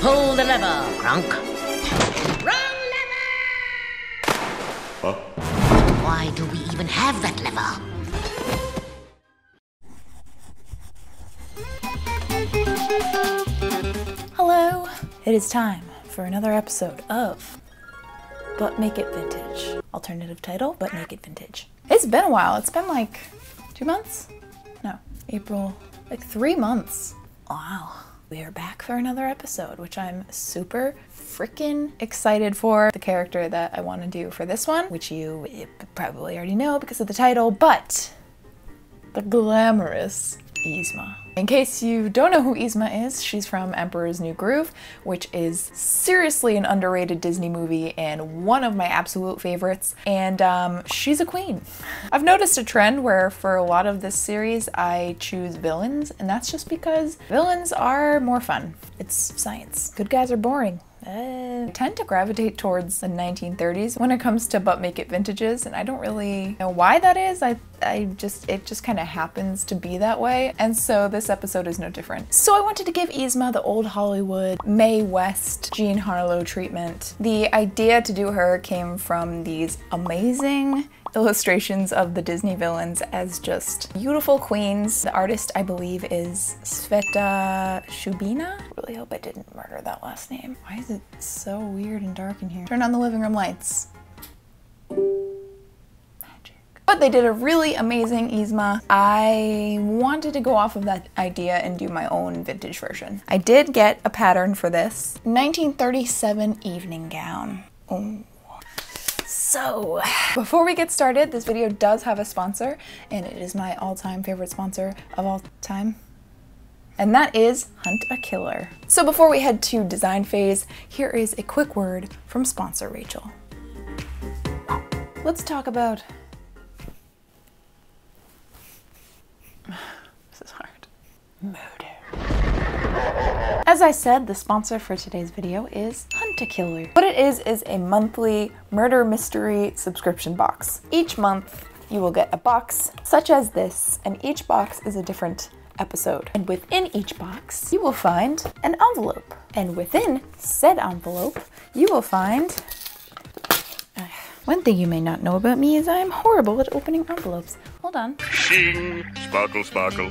Pull the lever, Kronk. Wrong lever! Huh? Why do we even have that lever? Hello! It is time for another episode of But Make It Vintage. Alternative title, But Make It Vintage. It's been a while. It's been like two months? No, April, like three months. Wow. We are back for another episode, which I'm super freaking excited for. The character that I want to do for this one, which you eh, probably already know because of the title, but the glamorous Yzma. In case you don't know who Yzma is, she's from Emperor's New Groove, which is seriously an underrated Disney movie and one of my absolute favorites. And um, she's a queen. I've noticed a trend where for a lot of this series, I choose villains, and that's just because villains are more fun. It's science. Good guys are boring. I tend to gravitate towards the 1930s when it comes to but make it vintages and I don't really know why that is. I I just it just kind of happens to be that way and so this episode is no different. So I wanted to give Yzma the old Hollywood Mae West Jean Harlow treatment. The idea to do her came from these amazing illustrations of the Disney villains as just beautiful queens. The artist, I believe, is Sveta Shubina. Really hope I didn't murder that last name. Why is it so weird and dark in here? Turn on the living room lights. Magic. But they did a really amazing Yzma. I wanted to go off of that idea and do my own vintage version. I did get a pattern for this. 1937 evening gown. Oh. So, before we get started, this video does have a sponsor, and it is my all-time favorite sponsor of all time. And that is Hunt a Killer. So before we head to design phase, here is a quick word from sponsor Rachel. Let's talk about... This is hard. Murder. As I said, the sponsor for today's video is Hunt a Killer. What it is is a monthly murder mystery subscription box. Each month you will get a box such as this, and each box is a different episode. And within each box, you will find an envelope. And within said envelope, you will find one thing you may not know about me is I am horrible at opening envelopes. Hold on. Shing! Sparkle, sparkle.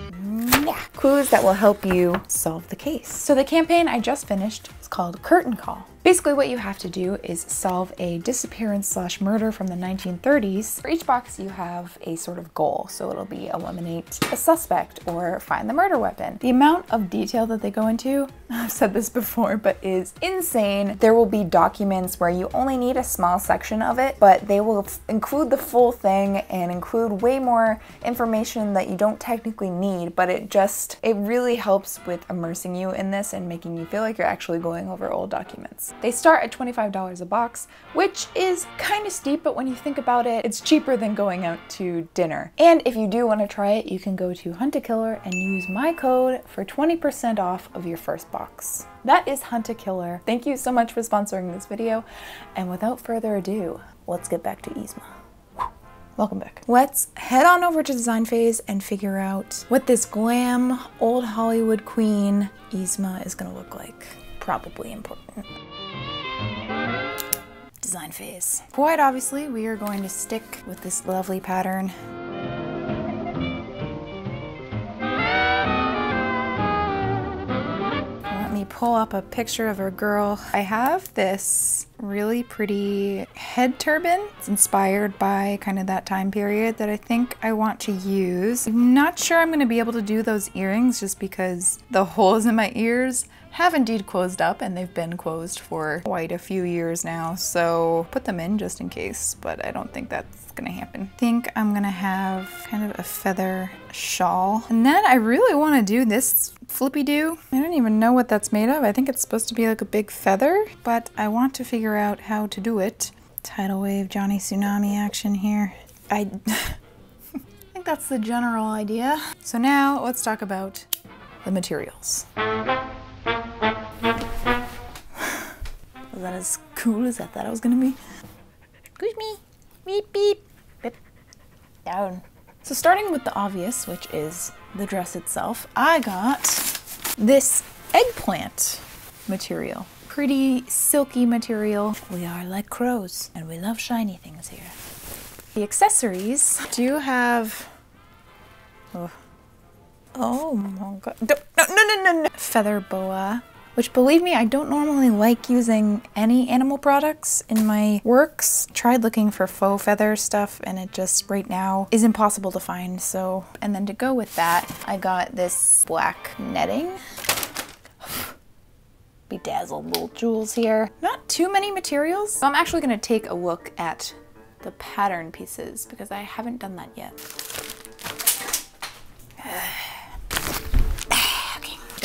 Clues that will help you solve the case. So the campaign I just finished is called Curtain Call. Basically what you have to do is solve a disappearance slash murder from the 1930s. For each box you have a sort of goal. So it'll be eliminate a suspect or find the murder weapon. The amount of detail that they go into, I've said this before, but is insane. There will be documents where you only need a small section of it, but they will include the full thing and include way more information that you don't technically need, but it just, it really helps with immersing you in this and making you feel like you're actually going over old documents. They start at $25 a box, which is kind of steep, but when you think about it, it's cheaper than going out to dinner. And if you do want to try it, you can go to Hunt a Killer and use my code for 20% off of your first box. That is Hunt a Killer. Thank you so much for sponsoring this video. And without further ado, let's get back to Yzma. Welcome back. Let's head on over to design phase and figure out what this glam old Hollywood queen Yzma is gonna look like. Probably important design phase. Quite obviously, we are going to stick with this lovely pattern. Let me pull up a picture of our girl. I have this really pretty head turban. It's inspired by kind of that time period that I think I want to use. I'm not sure I'm gonna be able to do those earrings just because the holes in my ears have indeed closed up and they've been closed for quite a few years now. So put them in just in case, but I don't think that's gonna happen. I think I'm gonna have kind of a feather shawl. And then I really wanna do this flippy do. I don't even know what that's made of. I think it's supposed to be like a big feather, but I want to figure out how to do it. Tidal wave Johnny Tsunami action here. I, I think that's the general idea. So now let's talk about the materials. Was that as cool as I thought it was gonna be? Excuse me. Beep, beep. Beep. Down. So starting with the obvious, which is the dress itself, I got this eggplant material. Pretty silky material. We are like crows and we love shiny things here. The accessories do have. Oh, oh my god. No, no, no, no, no. Feather boa. Which, believe me, I don't normally like using any animal products in my works. Tried looking for faux feather stuff and it just right now is impossible to find. So, and then to go with that, I got this black netting bedazzled little jewels here. Not too many materials. So I'm actually gonna take a look at the pattern pieces because I haven't done that yet.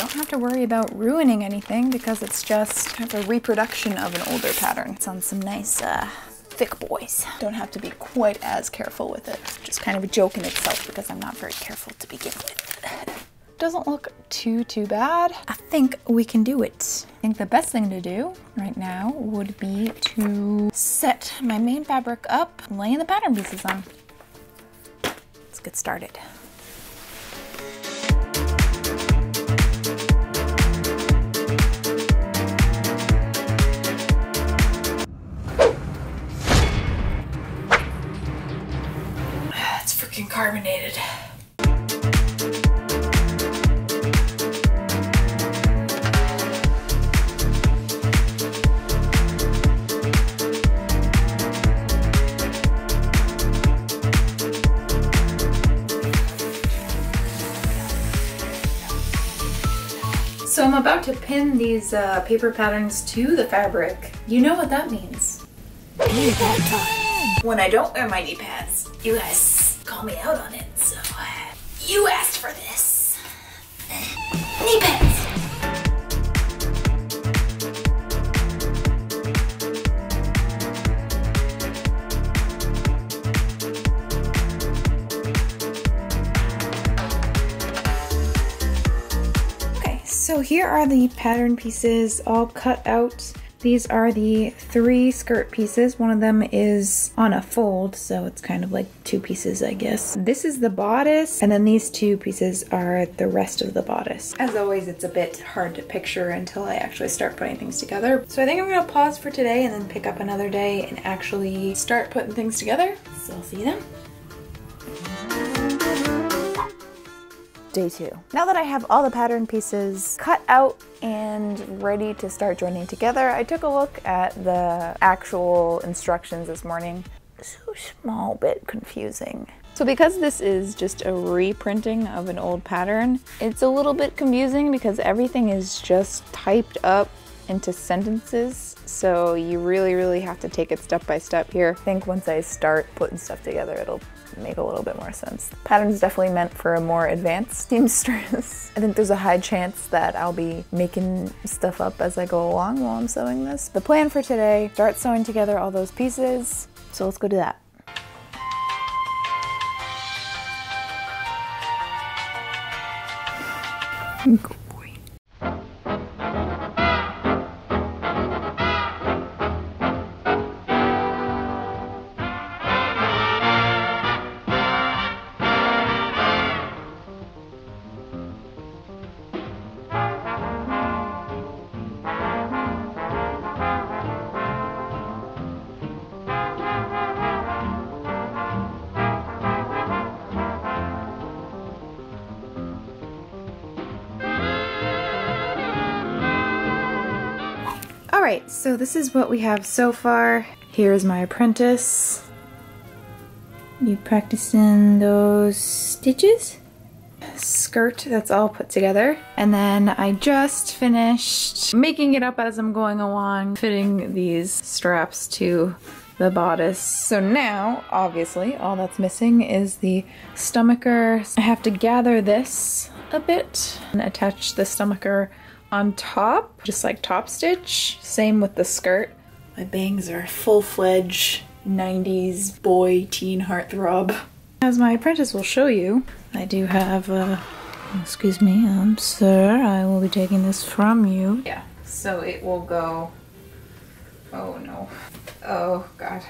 Don't have to worry about ruining anything because it's just kind of a reproduction of an older pattern. It's on some nice uh, thick boys. Don't have to be quite as careful with it. Just kind of a joke in itself because I'm not very careful to begin with. Doesn't look too, too bad. I think we can do it. I think the best thing to do right now would be to set my main fabric up, laying the pattern pieces on. Let's get started. It's freaking carbonated. So I'm about to pin these uh, paper patterns to the fabric. You know what that means. Knee pad time. When I don't wear my knee pads, you guys me out on it, so uh, you asked for this. knee pads. Okay, so here are the pattern pieces all cut out. These are the three skirt pieces. One of them is on a fold, so it's kind of like two pieces, I guess. This is the bodice, and then these two pieces are the rest of the bodice. As always, it's a bit hard to picture until I actually start putting things together. So I think I'm gonna pause for today and then pick up another day and actually start putting things together. So I'll see you then. Day two. Now that I have all the pattern pieces cut out and ready to start joining together, I took a look at the actual instructions this morning. So small bit confusing. So because this is just a reprinting of an old pattern, it's a little bit confusing because everything is just typed up into sentences. So you really, really have to take it step by step here. I think once I start putting stuff together, it'll make a little bit more sense. The pattern is definitely meant for a more advanced seamstress. I think there's a high chance that I'll be making stuff up as I go along while I'm sewing this. The plan for today, start sewing together all those pieces. So let's go do that. All right, so this is what we have so far. Here's my apprentice. You practicing those stitches? Skirt that's all put together. And then I just finished making it up as I'm going along, fitting these straps to the bodice. So now, obviously, all that's missing is the stomacher. I have to gather this a bit and attach the stomacher on top, just like top stitch. Same with the skirt. My bangs are full-fledged 90s boy teen heartthrob. As my apprentice will show you, I do have a, excuse me, um, sir, I will be taking this from you. Yeah, so it will go, oh no, oh god.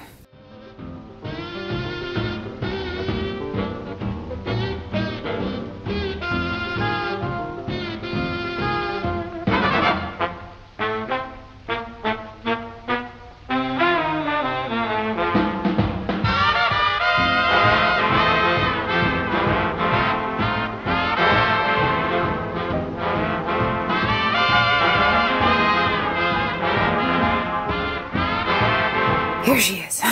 Here she is.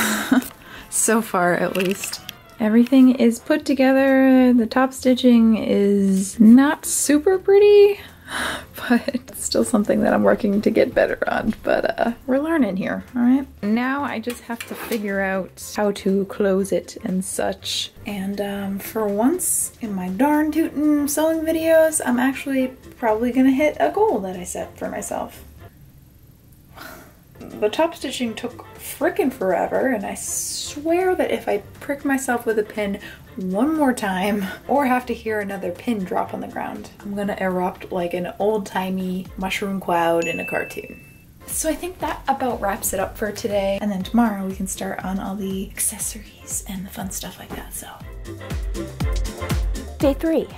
so far, at least. Everything is put together. The top stitching is not super pretty, but it's still something that I'm working to get better on. But uh, we're learning here, all right? Now I just have to figure out how to close it and such. And um, for once in my darn tootin' sewing videos, I'm actually probably gonna hit a goal that I set for myself the top stitching took freaking forever and I swear that if I prick myself with a pin one more time or have to hear another pin drop on the ground, I'm gonna erupt like an old-timey mushroom cloud in a cartoon. So I think that about wraps it up for today. And then tomorrow we can start on all the accessories and the fun stuff like that, so. Day three.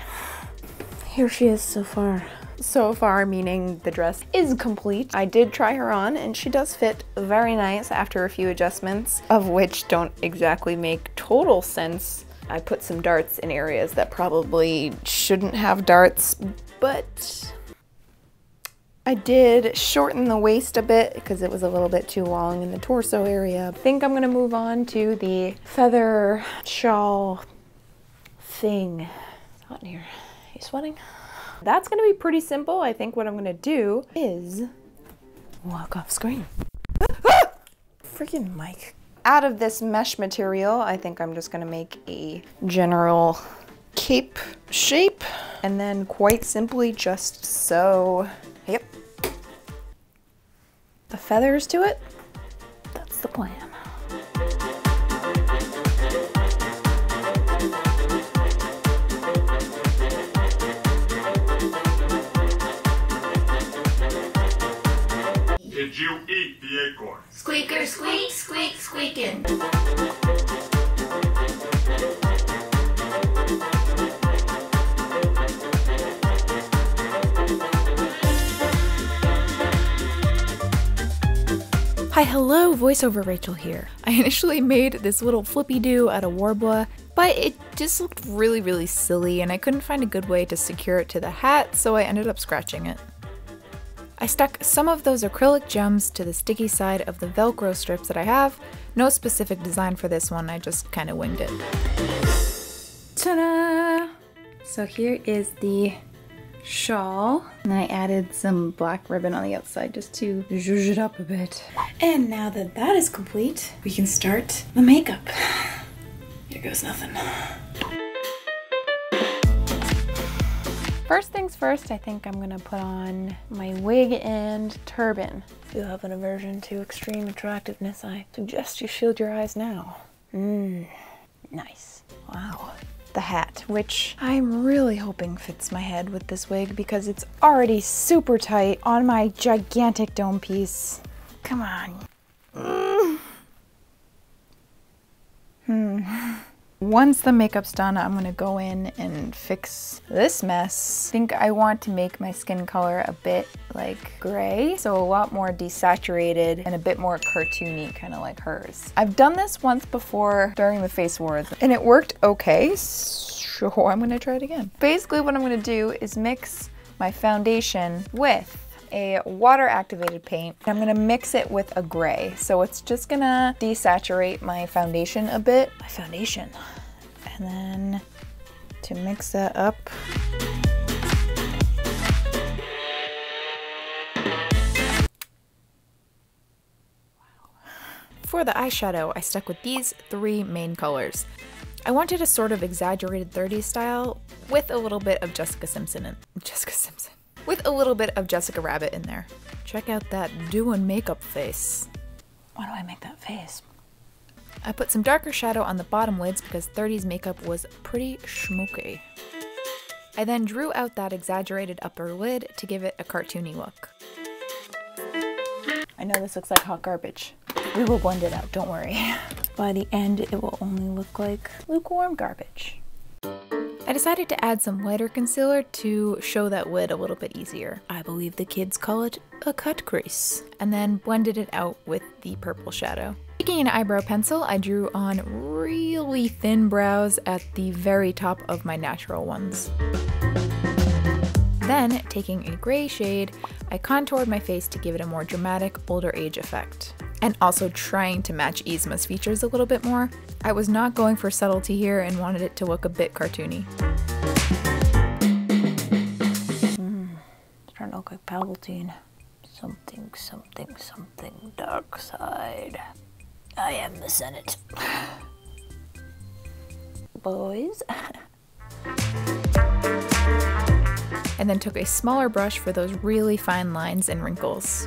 Here she is so far so far, meaning the dress is complete. I did try her on and she does fit very nice after a few adjustments, of which don't exactly make total sense. I put some darts in areas that probably shouldn't have darts, but I did shorten the waist a bit because it was a little bit too long in the torso area. I think I'm gonna move on to the feather shawl thing. Hot in here. Are you sweating? That's gonna be pretty simple. I think what I'm gonna do is walk off screen. Freaking mic. Out of this mesh material, I think I'm just gonna make a general cape shape and then quite simply just sew, yep, the feathers to it. That's the plan. Did you eat the acorn? Squeaker, squeak, squeak, squeaking. Hi, hello, voiceover Rachel here. I initially made this little flippy do out of Worbla, but it just looked really, really silly and I couldn't find a good way to secure it to the hat, so I ended up scratching it. I stuck some of those acrylic gems to the sticky side of the Velcro strips that I have. No specific design for this one, I just kind of winged it. Ta-da! So here is the shawl. And I added some black ribbon on the outside just to zhuzh it up a bit. And now that that is complete, we can start the makeup. Here goes nothing. First things first, I think I'm gonna put on my wig and turban. If you have an aversion to extreme attractiveness, I suggest you shield your eyes now. Mmm, nice. Wow. The hat, which I'm really hoping fits my head with this wig because it's already super tight on my gigantic dome piece. Come on. Mm. Hmm. Once the makeup's done, I'm gonna go in and fix this mess. I think I want to make my skin color a bit like gray, so a lot more desaturated and a bit more cartoony, kind of like hers. I've done this once before during the face wars, and it worked okay, so I'm gonna try it again. Basically what I'm gonna do is mix my foundation with a water activated paint. I'm gonna mix it with a gray. So it's just gonna desaturate my foundation a bit. My foundation. And then to mix that up, For the eyeshadow, I stuck with these three main colors. I wanted a sort of exaggerated 30s style with a little bit of Jessica Simpson in Jessica Simpson with a little bit of Jessica Rabbit in there. Check out that doing makeup face. Why do I make that face? I put some darker shadow on the bottom lids because 30s makeup was pretty schmooky. I then drew out that exaggerated upper lid to give it a cartoony look. I know this looks like hot garbage. We will blend it out, don't worry. By the end, it will only look like lukewarm garbage. I decided to add some lighter concealer to show that lid a little bit easier. I believe the kids call it a cut crease. And then blended it out with the purple shadow. Taking an eyebrow pencil, I drew on really thin brows at the very top of my natural ones. Then, taking a gray shade, I contoured my face to give it a more dramatic, older age effect. And also trying to match Yzma's features a little bit more. I was not going for subtlety here and wanted it to look a bit cartoony. Mm, Starting to look like Palpatine. Something, something, something. Dark side. I am the Senate. Boys. and then took a smaller brush for those really fine lines and wrinkles.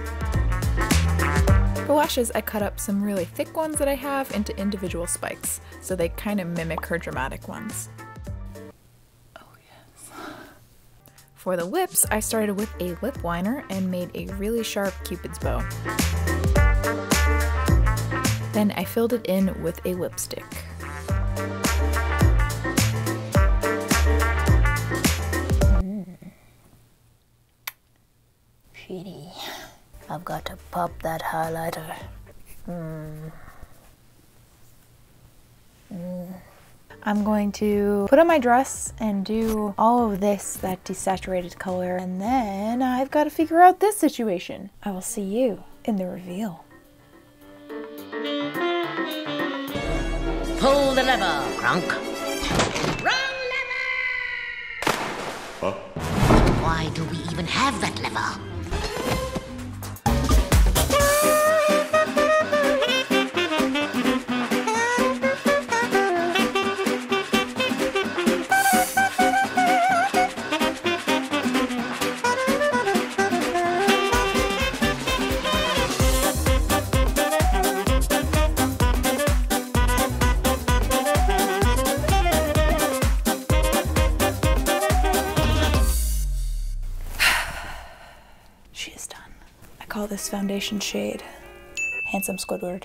For lashes, I cut up some really thick ones that I have into individual spikes, so they kind of mimic her dramatic ones. Oh yes. For the lips, I started with a lip liner and made a really sharp cupid's bow. Then I filled it in with a lipstick. I've got to pop that highlighter. Hmm. Hmm. I'm going to put on my dress and do all of this, that desaturated color, and then I've got to figure out this situation. I will see you in the reveal. Pull the lever, Kronk. Wrong lever! Huh? Why do we even have that lever? Call this foundation shade Handsome Squidward.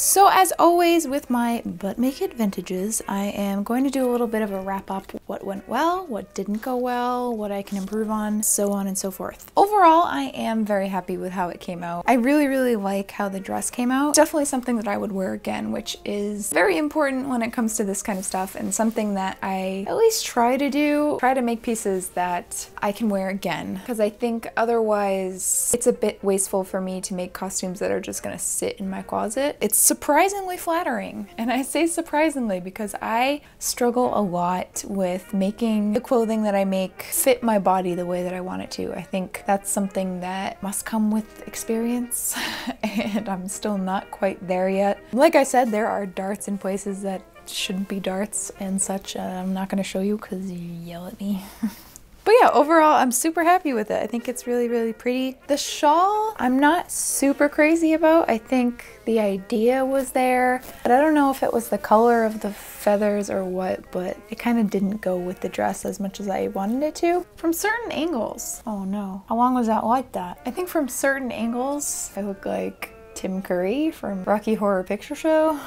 So as always with my But Make It vintages, I am going to do a little bit of a wrap up what went well, what didn't go well, what I can improve on, so on and so forth. Overall, I am very happy with how it came out. I really, really like how the dress came out. Definitely something that I would wear again, which is very important when it comes to this kind of stuff and something that I at least try to do, try to make pieces that I can wear again. Because I think otherwise it's a bit wasteful for me to make costumes that are just gonna sit in my closet. It's surprisingly flattering. And I say surprisingly because I struggle a lot with making the clothing that I make fit my body the way that I want it to. I think that's something that must come with experience, and I'm still not quite there yet. Like I said, there are darts in places that shouldn't be darts and such. Uh, I'm not going to show you because you yell at me. But yeah, overall, I'm super happy with it. I think it's really, really pretty. The shawl, I'm not super crazy about. I think the idea was there, but I don't know if it was the color of the feathers or what, but it kind of didn't go with the dress as much as I wanted it to. From certain angles, oh no, how long was that like that? I think from certain angles, I look like Tim Curry from Rocky Horror Picture Show.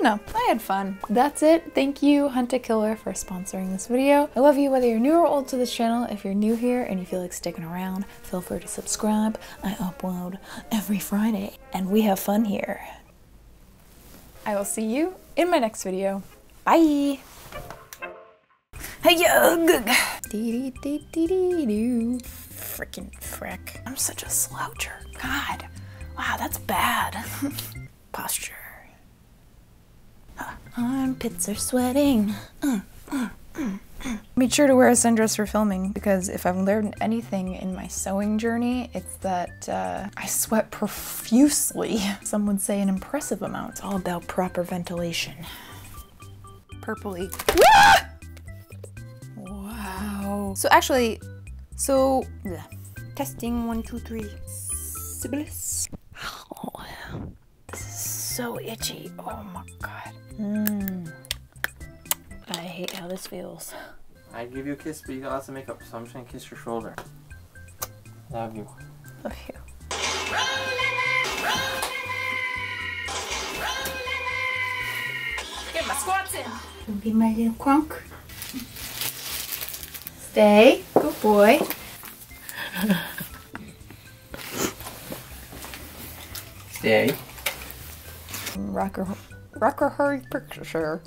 Don't know. I had fun. That's it. Thank you, Hunt a Killer, for sponsoring this video. I love you whether you're new or old to this channel. If you're new here and you feel like sticking around, feel free to subscribe. I upload every Friday, and we have fun here. I will see you in my next video. Bye! Hey, yug! Dee dee dee dee doo. Freaking frick. I'm such a sloucher. God. Wow, that's bad. Posture. Armpits are sweating. Uh, uh, uh, Made sure to wear a sundress for filming because if I've learned anything in my sewing journey, it's that uh, I sweat profusely. Some would say an impressive amount. It's all about proper ventilation. Purpley. Ah! Wow. So actually, so yeah. testing one, two, three. Sybilis. Oh, this is so itchy. Oh my god. Mm. I hate how this feels. I'd give you a kiss, but you got lots of makeup, so I'm just gonna kiss your shoulder. Love you. Love you. Get my squats in. Be my little Kronk. Stay. Good boy. Stay. Rocker, rocker, hurry picture.